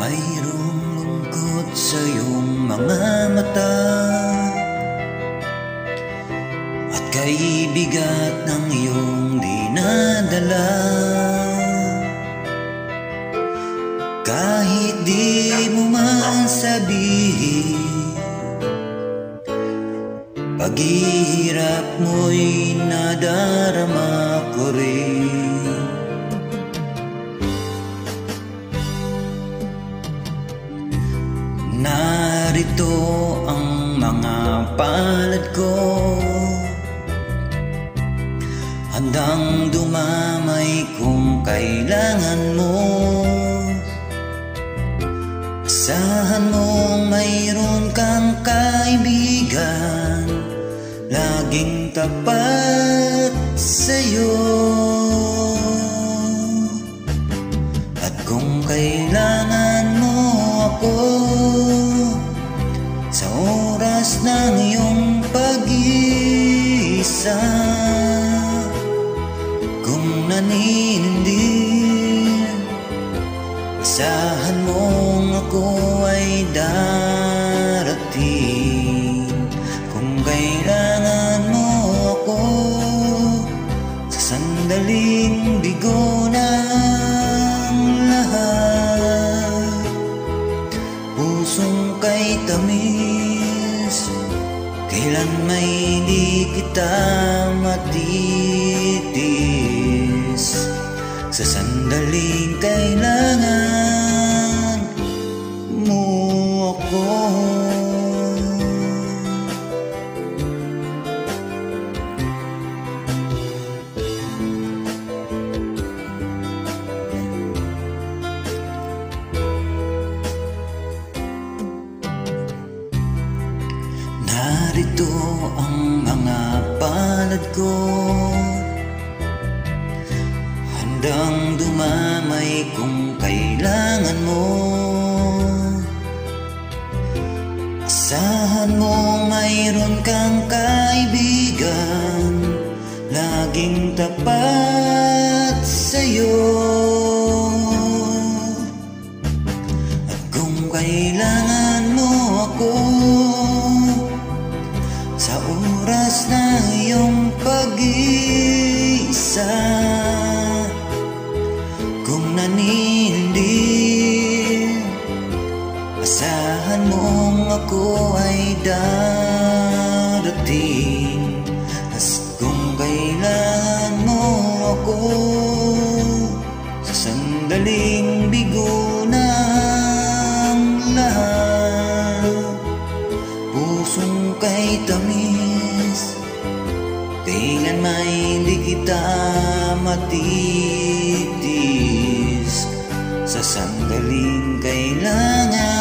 Mayroong lungkot sa iyong mga mata At kaibigat ng iyong dinadala. Kahit di mo man sabihin Paghihirap mo'y nadarama ko rin Narito ang mga palad ko. Handang dumamay kung kailangan mo. Asahan mong mayroon kang kaibigan. Laging tapat sa'yo oras ng iyong pag-iisa. Kung naninindig Asahan mong ako ay darating Kailan may di kita matitis Sa sandaling kailangan Narito ang mga palad ko. Handang dumamay kung kailangan mo. Asahan mo mayroon kang kaibigan Laging tapat sa'yo. At kung kailangan mo ako oras na iyong pag-iisa. Kung nanindig Asahan mong ako ay darating. As kung kailangan mo ako kita matitis Sa sandaling kailangan